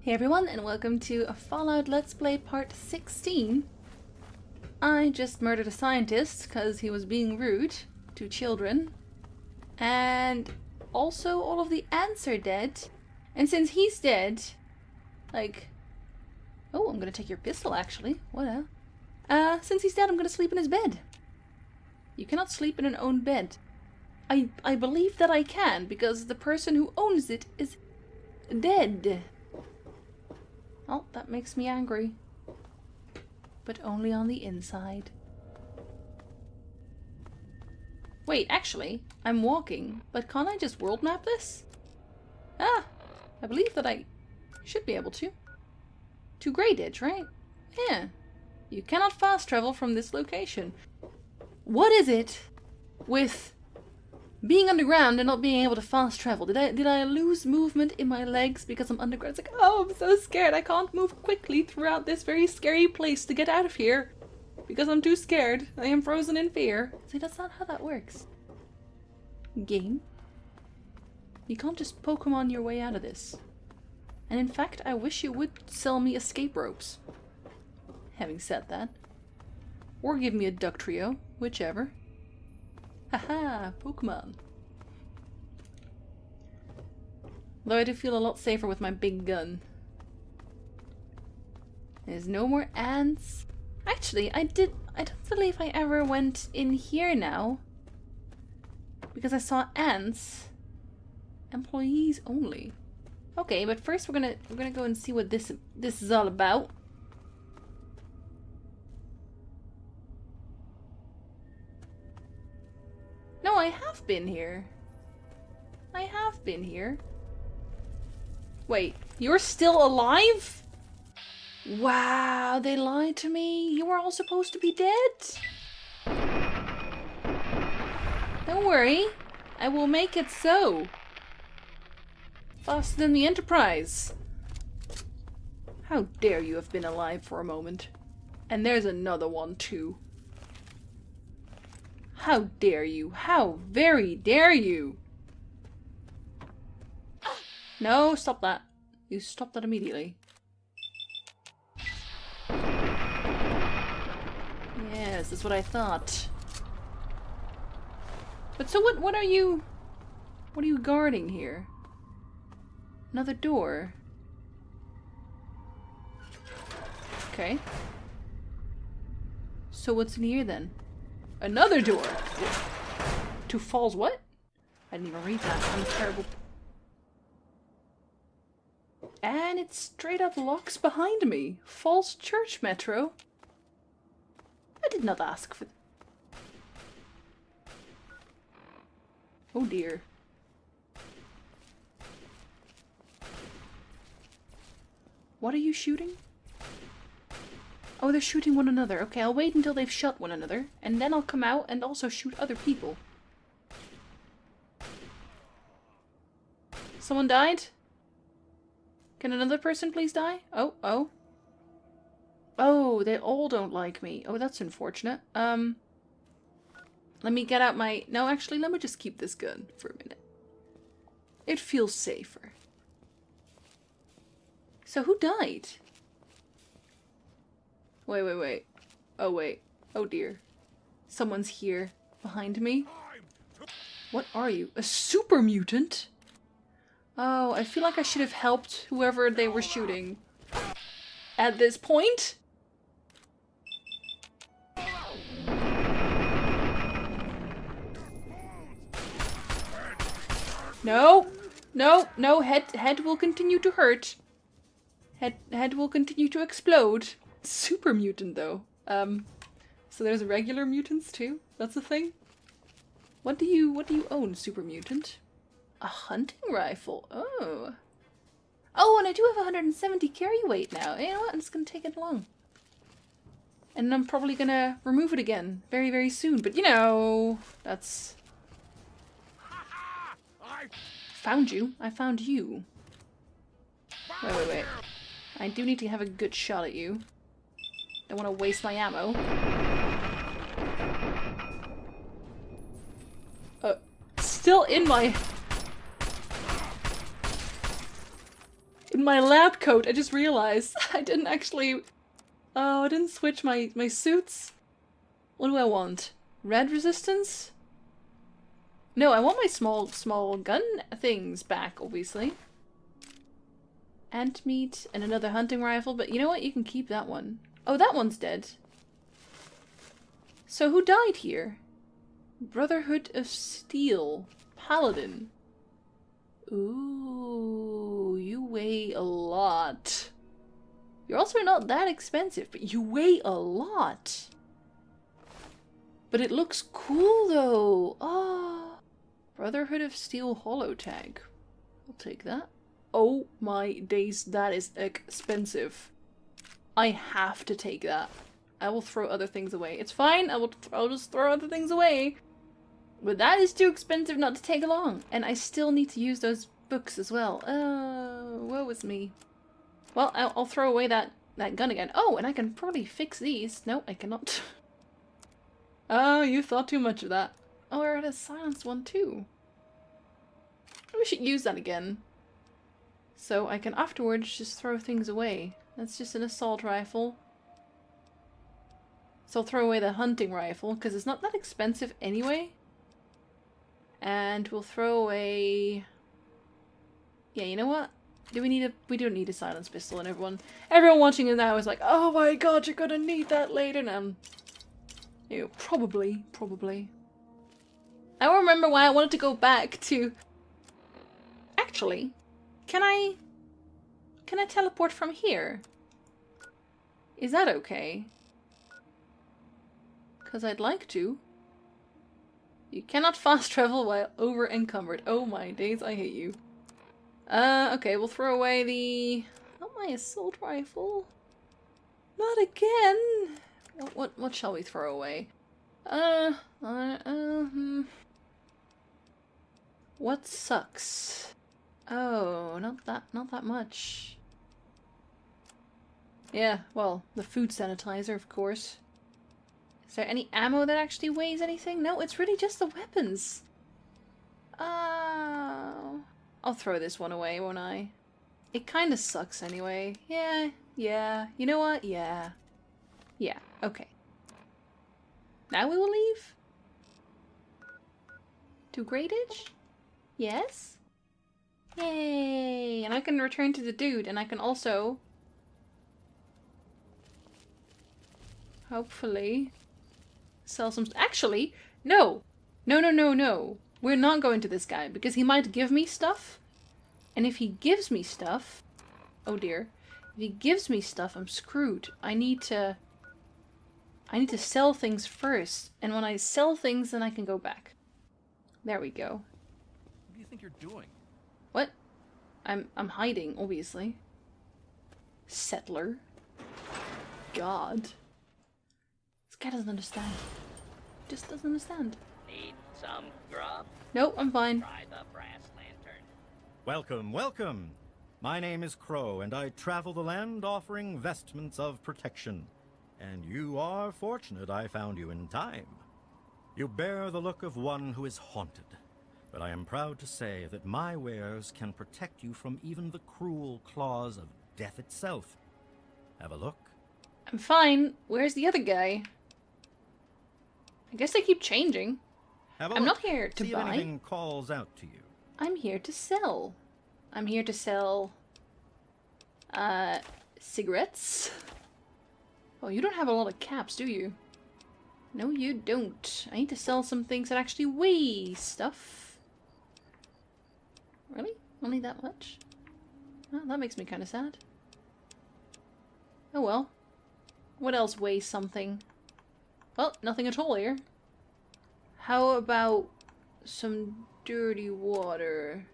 Hey everyone, and welcome to a Fallout Let's Play Part 16. I just murdered a scientist because he was being rude to children. And also all of the ants are dead. And since he's dead, like... Oh, I'm gonna take your pistol actually. What a... Uh, since he's dead, I'm gonna sleep in his bed. You cannot sleep in an own bed. I, I believe that I can, because the person who owns it is dead. Oh, that makes me angry. But only on the inside. Wait, actually, I'm walking, but can't I just world map this? Ah, I believe that I should be able to. To Grayditch, right? Yeah. You cannot fast travel from this location. What is it with being underground and not being able to fast travel. Did I did I lose movement in my legs because I'm underground? It's like, oh, I'm so scared. I can't move quickly throughout this very scary place to get out of here because I'm too scared. I am frozen in fear. See, that's not how that works. Game. You can't just Pokemon your way out of this. And in fact, I wish you would sell me escape ropes. Having said that. Or give me a Dugtrio, whichever. Haha, Pokemon. Though I do feel a lot safer with my big gun. There's no more ants. Actually, I did... I don't believe I ever went in here now. Because I saw ants. Employees only. Okay, but first we're gonna we're gonna go and see what this this is all about. Been here. I have been here. Wait, you're still alive? Wow, they lied to me. You were all supposed to be dead. Don't worry. I will make it so. Faster than the Enterprise. How dare you have been alive for a moment. And there's another one too. How dare you? How very dare you? No, stop that. You stop that immediately. Yes, that's what I thought. But so what what are you what are you guarding here? Another door. Okay. So what's in here then? Another door! To Falls what? I didn't even read that. I'm terrible. And it straight up locks behind me. Falls Church Metro. I did not ask for... Oh dear. What are you shooting? Oh, they're shooting one another. Okay, I'll wait until they've shot one another, and then I'll come out and also shoot other people. Someone died? Can another person please die? Oh, oh. Oh, they all don't like me. Oh, that's unfortunate. Um, let me get out my... No, actually, let me just keep this gun for a minute. It feels safer. So who died? Wait, wait, wait. Oh, wait. Oh, dear. Someone's here. Behind me. What are you? A super mutant? Oh, I feel like I should have helped whoever they were shooting. At this point? No! No, no, head head will continue to hurt. Head head will continue to explode. Super mutant though. Um, so there's regular mutants too? That's a thing? What do you what do you own, super mutant? A hunting rifle. Oh. Oh, and I do have 170 carry weight now. You know what? I'm just gonna take it along. And I'm probably gonna remove it again very, very soon. But you know, that's... Found you. I found you. Wait, wait, wait. I do need to have a good shot at you. I don't want to waste my ammo. Uh, still in my... in my lab coat. I just realized I didn't actually. Oh, I didn't switch my my suits. What do I want? Rad resistance? No, I want my small small gun things back, obviously. Ant meat and another hunting rifle, but you know what? You can keep that one. Oh, that one's dead. So who died here? Brotherhood of Steel. Paladin. Ooh, you weigh a lot. You're also not that expensive, but you weigh a lot. But it looks cool though. Oh, Brotherhood of Steel Holotag. I'll take that. Oh my days, that is expensive. I have to take that. I will throw other things away. It's fine, I will I'll just throw other things away. But that is too expensive not to take along. And I still need to use those books as well. Uh, woe is me. Well, I'll, I'll throw away that, that gun again. Oh, and I can probably fix these. No, I cannot. oh, you thought too much of that. Oh, I had a silenced one too. We should use that again. So I can afterwards just throw things away. That's just an assault rifle. So I'll throw away the hunting rifle, because it's not that expensive anyway. And we'll throw away... Yeah, you know what? Do we need a- we don't need a silence pistol and everyone- everyone watching it now is like, oh my god, you're gonna need that later now. You know, probably, probably. I don't remember why I wanted to go back to... Actually, can I... Can I teleport from here? Is that okay? Because I'd like to. You cannot fast travel while over encumbered. Oh my days, I hate you. Uh, okay, we'll throw away the... Not my assault rifle. Not again! What, what, what shall we throw away? Uh, uh, hmm. What sucks? Oh, not that, not that much. Yeah, well, the food sanitizer, of course. Is there any ammo that actually weighs anything? No, it's really just the weapons. Oh. I'll throw this one away, won't I? It kind of sucks anyway. Yeah, yeah. You know what? Yeah. Yeah, okay. Now we will leave? To Grayditch? Yes? Yay! And I can return to the dude, and I can also... Hopefully sell some... Actually, no. No, no, no, no. We're not going to this guy because he might give me stuff. And if he gives me stuff... Oh dear. If he gives me stuff, I'm screwed. I need to... I need to sell things first. And when I sell things, then I can go back. There we go. What do you think you're doing? What? I'm I'm hiding, obviously. Settler. God. This guy doesn't understand. Just doesn't understand. Need some grub? Nope, I'm fine. Try the brass lantern. Welcome, welcome. My name is Crow, and I travel the land offering vestments of protection. And you are fortunate I found you in time. You bear the look of one who is haunted, but I am proud to say that my wares can protect you from even the cruel claws of death itself. Have a look. I'm fine. Where's the other guy? I guess they keep changing. I'm look. not here to See buy. if anything calls out to you. I'm here to sell. I'm here to sell uh cigarettes. Oh, you don't have a lot of caps, do you? No, you don't. I need to sell some things that actually weigh stuff. Really? Only that much? Oh, that makes me kind of sad. Oh well. What else weighs something? Well, nothing at all here. How about some dirty water?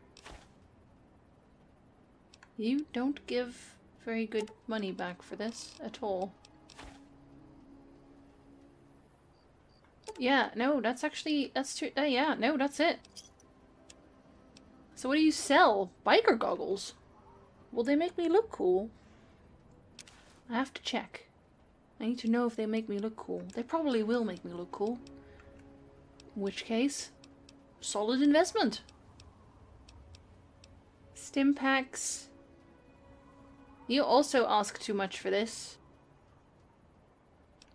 You don't give very good money back for this at all. Yeah, no, that's actually, that's true. Uh, yeah, no, that's it. So what do you sell? Biker goggles? Will they make me look cool? I have to check. I need to know if they make me look cool. They probably will make me look cool. In which case, solid investment. Stimpaks. You also ask too much for this.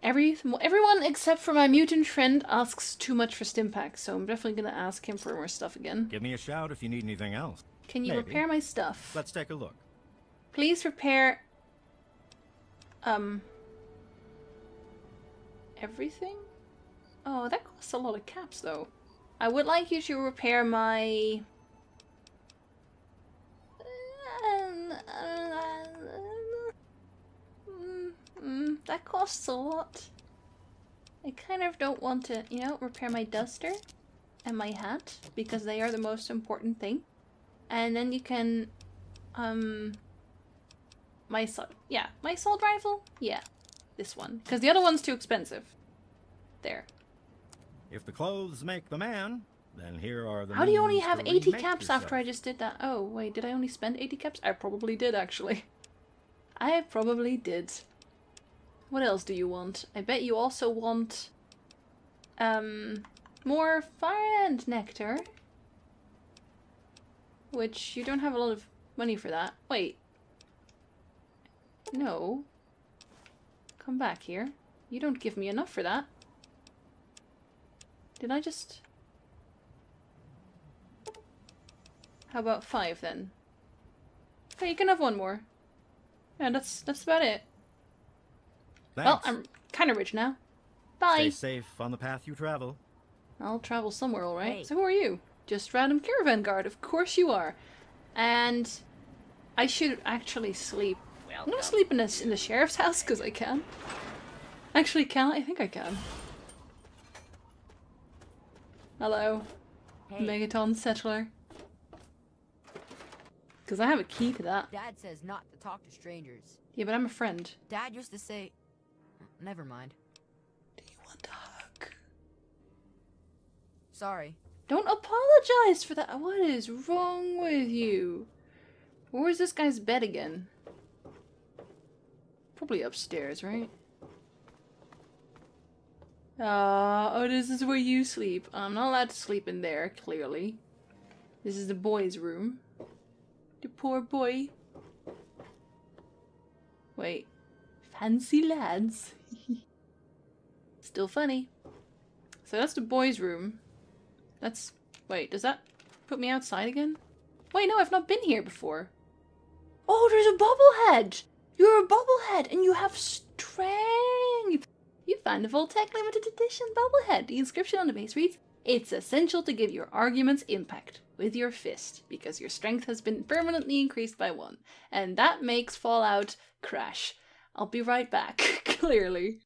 Every everyone except for my mutant friend asks too much for Stimpaks, so I'm definitely gonna ask him for more stuff again. Give me a shout if you need anything else. Can you Maybe. repair my stuff? Let's take a look. Please repair um everything? Oh, that costs a lot of caps though. I would like you to repair my Mm, that costs a lot. I kind of don't want to, you know, repair my duster and my hat because they are the most important thing. And then you can, um, my assault, yeah, my assault rifle, yeah, this one because the other one's too expensive. There. If the clothes make the man, then here are the How do you only have 80 remake caps after I just did that? Oh, wait, did I only spend 80 caps? I probably did, actually. I probably did. What else do you want? I bet you also want... Um... More fire ant nectar. Which, you don't have a lot of money for that. Wait. No. Come back here. You don't give me enough for that. Did I just... How about five then? Hey, you can have one more. Yeah, that's that's about it. Thanks. Well, I'm kind of rich now. Bye. Stay safe on the path you travel. I'll travel somewhere, all right. Hey. So who are you? Just random caravan guard. Of course you are. And I should actually sleep. I'm gonna sleep in the in the sheriff's house because I can. Actually, can I? I think I can. Hello, Hey, Megaton Settler. Because I have a key to that. Dad says not to talk to strangers. Yeah, but I'm a friend. Dad used to say. Never mind. Do you want a hug? Sorry. Don't apologize for that. What is wrong with you? Where's this guy's bed again? Probably upstairs, right? Ah, oh, this is where you sleep. I'm not allowed to sleep in there, clearly. This is the boy's room. The poor boy. Wait. Fancy lads. Still funny. So that's the boy's room. That's. Wait, does that put me outside again? Wait, no, I've not been here before. Oh, there's a bobblehead! You're a bobblehead and you have strength! You find a Vault-Tec limited edition bobblehead. The inscription on the base reads It's essential to give your arguments impact with your fist because your strength has been permanently increased by one. And that makes Fallout crash. I'll be right back, clearly.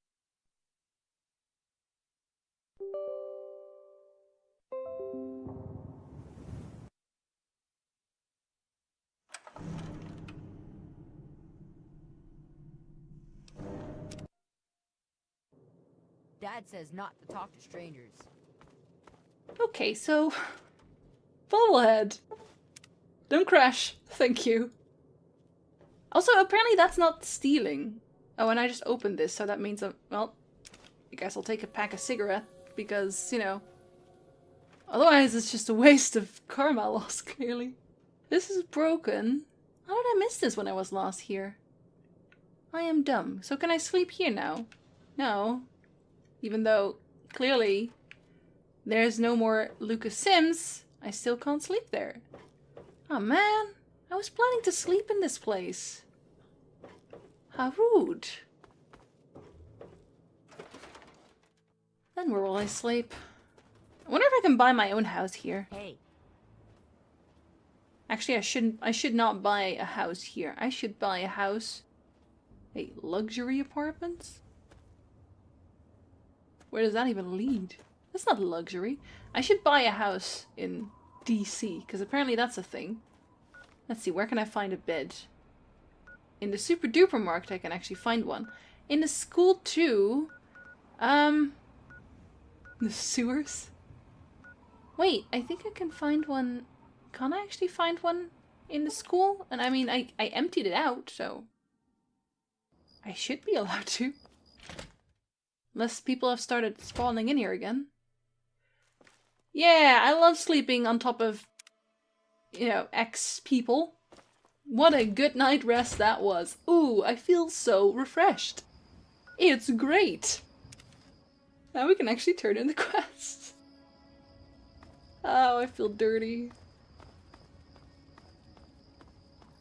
Dad says not to talk to strangers. Okay, so. Bobblehead. Don't crash. Thank you. Also, apparently that's not stealing. Oh, and I just opened this, so that means I'm. Well, I guess I'll take a pack of cigarette, because, you know. Otherwise, it's just a waste of karma loss, clearly. This is broken. How did I miss this when I was last here? I am dumb. So can I sleep here now? No. Even though, clearly, there's no more Lucas Sims, I still can't sleep there. Oh man, I was planning to sleep in this place. How rude. Then where will I sleep? I wonder if I can buy my own house here. Hey, Actually, I shouldn't. I should not buy a house here. I should buy a house. Wait, luxury apartments? Where does that even lead? That's not luxury. I should buy a house in DC because apparently that's a thing. Let's see. Where can I find a bed? In the super duper market, I can actually find one. In the school too. Um. The sewers. Wait, I think I can find one can I actually find one in the school? And I mean, I, I emptied it out, so I should be allowed to. Unless people have started spawning in here again. Yeah, I love sleeping on top of, you know, ex people. What a good night rest that was. Ooh, I feel so refreshed. It's great. Now we can actually turn in the quest. Oh, I feel dirty.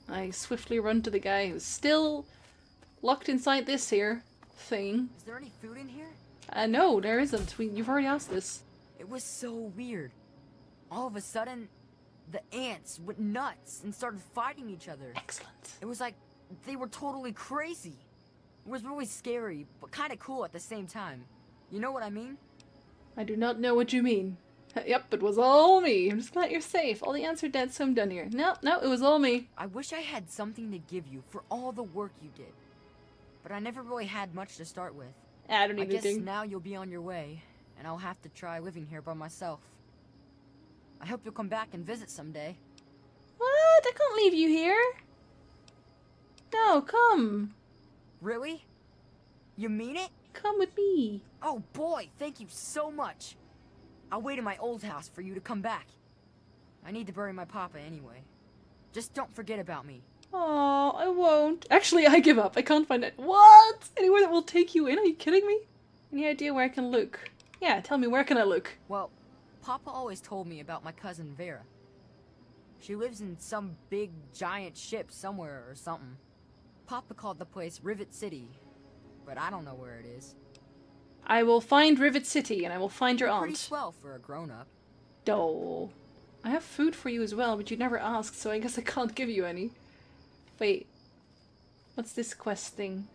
I swiftly run to the guy who's still locked inside this here thing. Is there any food in here? Uh, no, there isn't. We, you've already asked this. It was so weird. All of a sudden, the ants went nuts and started fighting each other. Excellent. It was like they were totally crazy. It was really scary, but kind of cool at the same time. You know what I mean? I do not know what you mean. Yep, it was all me. I'm just glad you're safe. All the ants are dead, so I'm done here. No, no, it was all me. I wish I had something to give you for all the work you did. But I never really had much to start with. I don't I guess anything. now you'll be on your way, and I'll have to try living here by myself. I hope you'll come back and visit someday. What? I can't leave you here. No, come. Really? You mean it? Come with me. Oh boy, thank you so much. I'll wait in my old house for you to come back. I need to bury my papa anyway. Just don't forget about me. Oh, I won't. Actually, I give up. I can't find it. What? Anywhere that will take you in? Are you kidding me? Any idea where I can look? Yeah, tell me, where can I look? Well, Papa always told me about my cousin Vera. She lives in some big giant ship somewhere or something. Papa called the place Rivet City, but I don't know where it is. I will find Rivet City and I will find your aunt. Pretty swell for a grown-up. Oh. I have food for you as well, but you never asked, so I guess I can't give you any. Wait. What's this quest thing?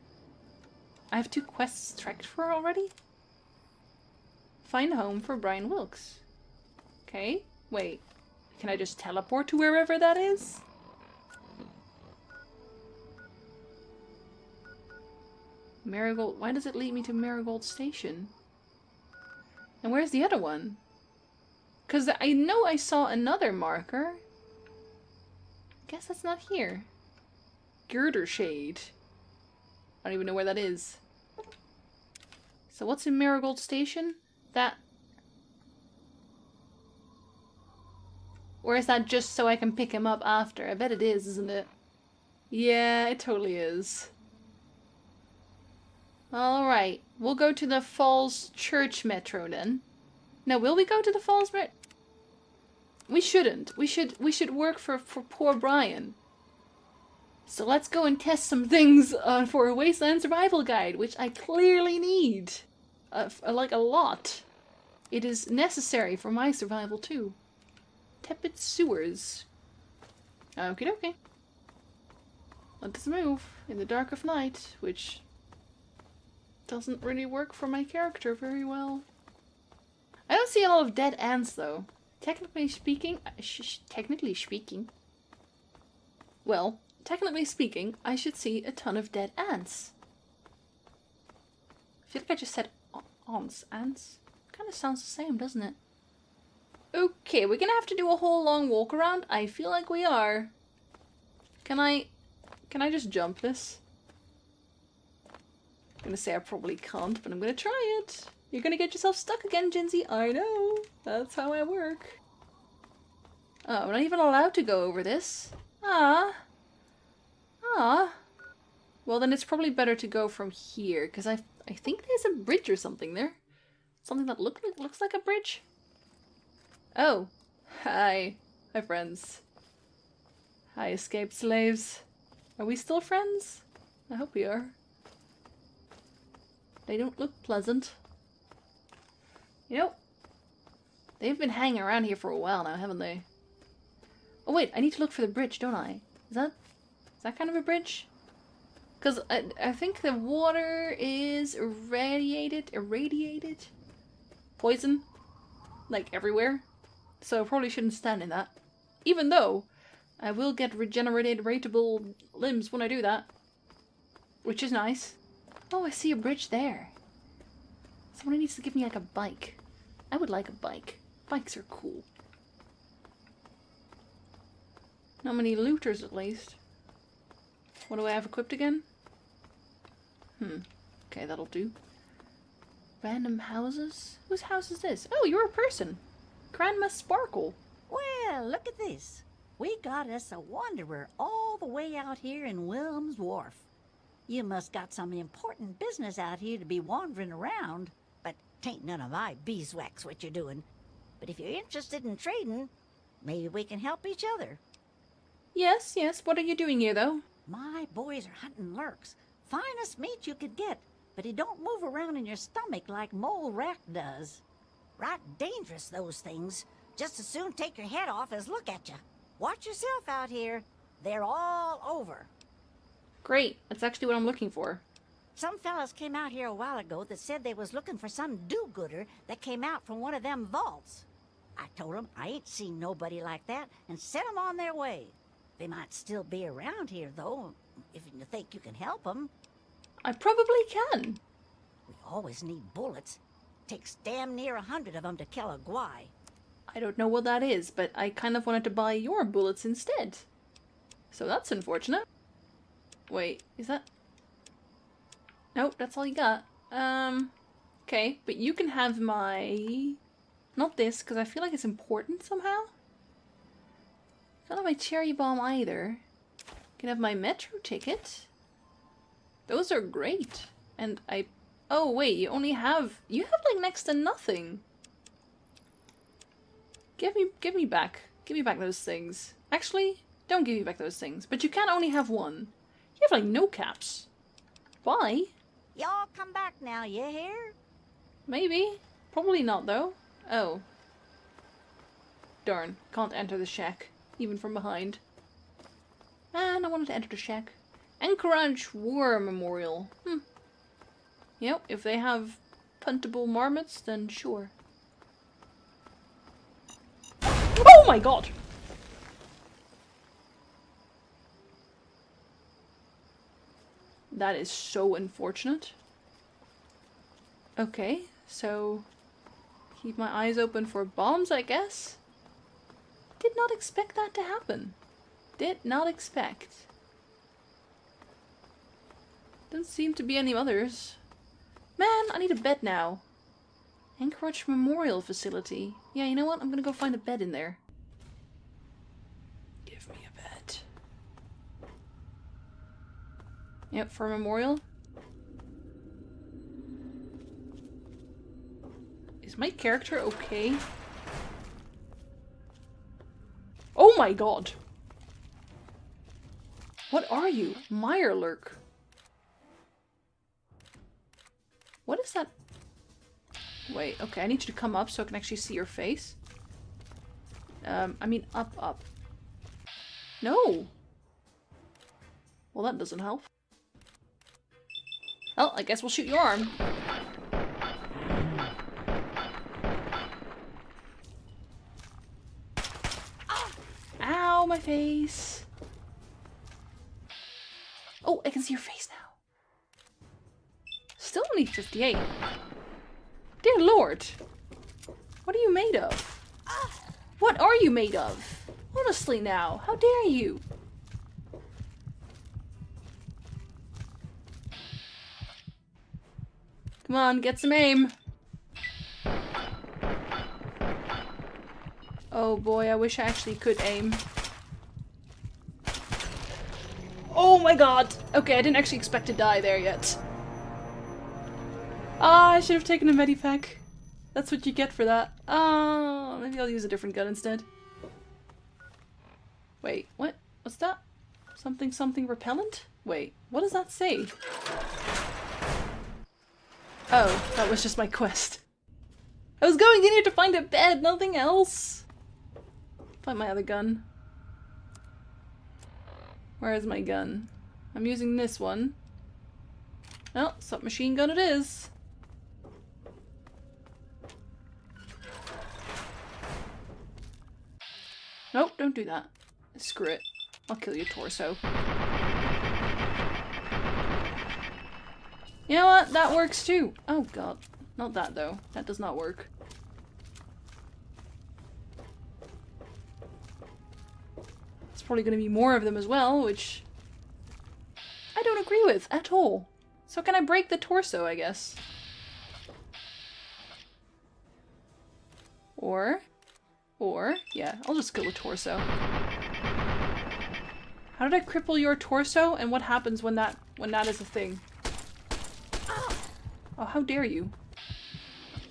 I have two quests tracked for already? Find home for Brian Wilkes. Okay. Wait. Can I just teleport to wherever that is? Marigold. Why does it lead me to Marigold Station? And where's the other one? Because I know I saw another marker. I Guess that's not here. Girdershade. I don't even know where that is. So what's in Marigold Station? That... Or is that just so I can pick him up after? I bet it is, isn't it? Yeah, it totally is. Alright, we'll go to the Falls Church Metro then. Now, will we go to the Falls Metro? We shouldn't. We should we should work for, for poor Brian. So let's go and test some things uh, for a Wasteland Survival Guide, which I clearly need. Uh, uh, like a lot. It is necessary for my survival too. Tepid sewers. Okie dokie. Let us move in the dark of night, which doesn't really work for my character very well. I don't see a lot of dead ants though. Technically speaking, uh, technically speaking. Well, technically speaking, I should see a ton of dead ants. I feel like I just said ants, ants. Kind of sounds the same, doesn't it? Okay, we're gonna have to do a whole long walk around. I feel like we are. Can I, can I just jump this? I'm gonna say I probably can't, but I'm gonna try it. You're gonna get yourself stuck again, Jinzee. I know. That's how I work. Oh, we're not even allowed to go over this. Ah. Ah. Well, then it's probably better to go from here, because I I think there's a bridge or something there. Something that look looks like a bridge. Oh. Hi. Hi, friends. Hi, escaped slaves. Are we still friends? I hope we are. They don't look pleasant. You know, they've been hanging around here for a while now, haven't they? Oh wait, I need to look for the bridge, don't I? Is that is that kind of a bridge? Because I, I think the water is irradiated, irradiated, poison, like everywhere. So I probably shouldn't stand in that. Even though I will get regenerated rateable limbs when I do that. Which is nice. Oh, I see a bridge there. Someone needs to give me like a bike. I would like a bike. Bikes are cool. Not many looters at least. What do I have equipped again? Hmm. Okay, that'll do. Random houses? Whose house is this? Oh, you're a person. Grandma Sparkle. Well, look at this. We got us a wanderer all the way out here in Wilhelm's Wharf. You must got some important business out here to be wandering around, but tain't none of my beeswax what you're doing. But if you're interested in trading, maybe we can help each other. Yes, yes. What are you doing here, though? My boys are hunting lurks. Finest meat you could get, but he don't move around in your stomach like mole rat does. Right dangerous, those things. Just as soon take your head off as look at you. Watch yourself out here. They're all over. Great. That's actually what I'm looking for. Some fellas came out here a while ago that said they was looking for some do-gooder that came out from one of them vaults. I told 'em I ain't seen nobody like that and sent 'em on their way. They might still be around here, though, if you think you can help them. I probably can. We always need bullets. Takes damn near a hundred of them to kill a guai. I don't know what that is, but I kind of wanted to buy your bullets instead. So that's unfortunate. Wait, is that... Nope, that's all you got. Um, okay, but you can have my... Not this, because I feel like it's important somehow. Can't have my cherry bomb either. Can have my metro ticket. Those are great. And I... Oh, wait, you only have... You have, like, next to nothing. Give me, give me back. Give me back those things. Actually, don't give me back those things. But you can only have one. You have, like, no caps. Why? Y'all come back now, you hear? Maybe. Probably not, though. Oh. Darn. Can't enter the shack. Even from behind. And I wanted to enter the shack. Anchorage War Memorial. Hmm. Yep, if they have puntable marmots, then sure. Oh my god! That is so unfortunate. Okay, so keep my eyes open for bombs, I guess. Did not expect that to happen. Did not expect. Doesn't seem to be any others. Man, I need a bed now. Anchorage Memorial Facility. Yeah, you know what? I'm gonna go find a bed in there. Give me a bed. Yep, for a memorial. Is my character okay? Oh my god! What are you? Mirelurk. What is that? Wait, okay, I need you to come up so I can actually see your face. Um, I mean up, up. No! Well, that doesn't help. Well, I guess we'll shoot your arm. My face. Oh, I can see your face now. Still only 58. Dear lord. What are you made of? What are you made of? Honestly now, how dare you? Come on, get some aim. Oh boy, I wish I actually could aim. Oh my god! Okay, I didn't actually expect to die there yet. Ah, I should have taken a medipack. That's what you get for that. Ah, maybe I'll use a different gun instead. Wait, what? What's that? Something something repellent? Wait, what does that say? Oh, that was just my quest. I was going in here to find a bed, nothing else. Find my other gun. Where is my gun? I'm using this one. Oh, submachine gun it is. Nope, don't do that. Screw it. I'll kill your torso. You know what? That works too. Oh god. Not that though. That does not work. There's probably going to be more of them as well, which I don't agree with at all. So can I break the torso, I guess? Or, or, yeah, I'll just kill the torso. How did I cripple your torso? And what happens when that when that is a thing? Oh, how dare you.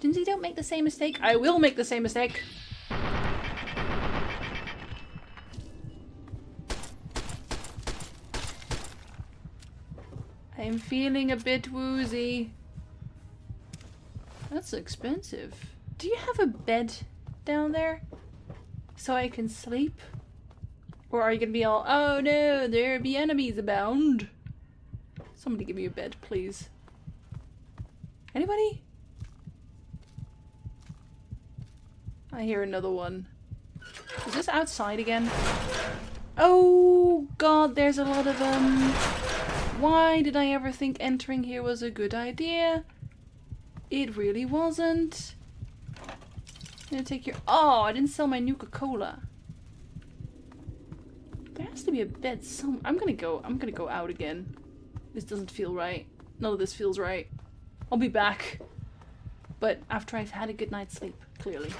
Jinzee, don't make the same mistake. I will make the same mistake. I'm feeling a bit woozy. That's expensive. Do you have a bed down there? So I can sleep? Or are you gonna be all, oh no, there be enemies abound? Somebody give me a bed, please. Anybody? I hear another one. Is this outside again? Oh god, there's a lot of them. Um... Why did I ever think entering here was a good idea? It really wasn't. I'm gonna take your- Oh, I didn't sell my Nuka-Cola. There has to be a bed some- I'm gonna go- I'm gonna go out again. This doesn't feel right. None of this feels right. I'll be back. But after I've had a good night's sleep, clearly.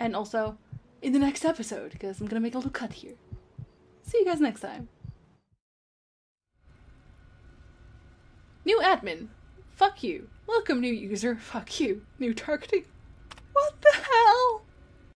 And also, in the next episode, because I'm gonna make a little cut here. See you guys next time. New admin. Fuck you. Welcome new user. Fuck you. New targeting. What the